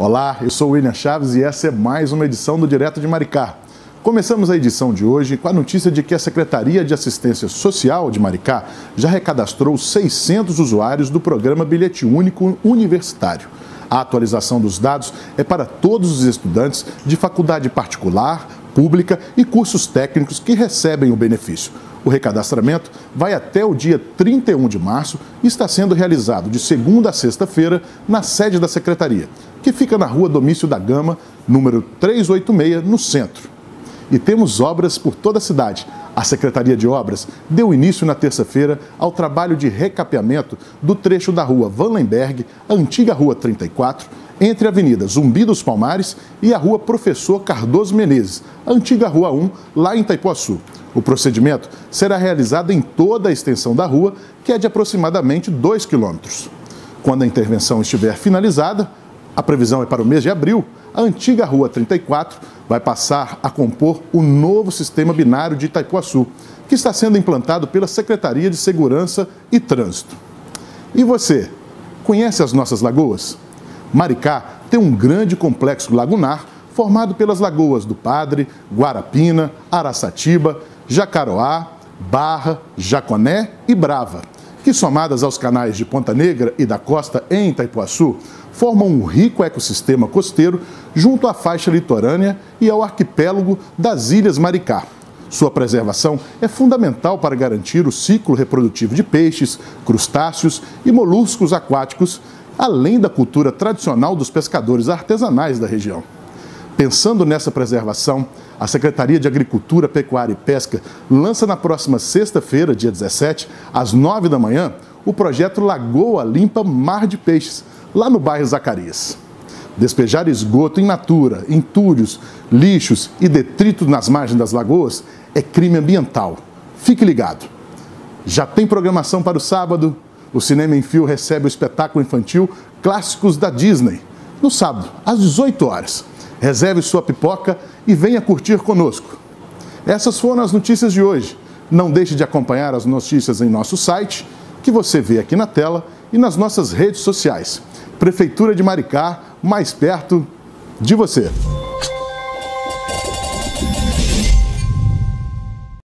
Olá, eu sou William Chaves e essa é mais uma edição do Direto de Maricá. Começamos a edição de hoje com a notícia de que a Secretaria de Assistência Social de Maricá já recadastrou 600 usuários do programa Bilhete Único Universitário. A atualização dos dados é para todos os estudantes de faculdade particular, pública e cursos técnicos que recebem o benefício. O recadastramento vai até o dia 31 de março e está sendo realizado de segunda a sexta-feira na sede da Secretaria, que fica na rua Domício da Gama, número 386, no centro. E temos obras por toda a cidade. A Secretaria de Obras deu início na terça-feira ao trabalho de recapeamento do trecho da rua Vanlenberg, antiga Rua 34, entre a Avenida Zumbi dos Palmares e a Rua Professor Cardoso Menezes, antiga Rua 1, lá em Itaipuaçu. O procedimento será realizado em toda a extensão da rua, que é de aproximadamente 2 quilômetros. Quando a intervenção estiver finalizada, a previsão é para o mês de abril, a antiga Rua 34 vai passar a compor o novo sistema binário de Itaipuaçu, que está sendo implantado pela Secretaria de Segurança e Trânsito. E você, conhece as nossas lagoas? Maricá tem um grande complexo lagunar formado pelas lagoas do Padre, Guarapina, Araçatiba, Jacaroá, Barra, Jaconé e Brava, que somadas aos canais de Ponta Negra e da costa em Itaipuaçu, formam um rico ecossistema costeiro junto à faixa litorânea e ao arquipélago das Ilhas Maricá. Sua preservação é fundamental para garantir o ciclo reprodutivo de peixes, crustáceos e moluscos aquáticos além da cultura tradicional dos pescadores artesanais da região. Pensando nessa preservação, a Secretaria de Agricultura, Pecuária e Pesca lança na próxima sexta-feira, dia 17, às 9 da manhã, o projeto Lagoa Limpa Mar de Peixes, lá no bairro Zacarias. Despejar esgoto in natura, entulhos, lixos e detritos nas margens das lagoas é crime ambiental. Fique ligado. Já tem programação para o sábado? O Cinema em Fio recebe o espetáculo infantil Clássicos da Disney, no sábado, às 18 horas. Reserve sua pipoca e venha curtir conosco. Essas foram as notícias de hoje. Não deixe de acompanhar as notícias em nosso site, que você vê aqui na tela, e nas nossas redes sociais. Prefeitura de Maricá, mais perto de você.